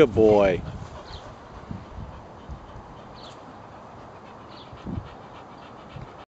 Good boy.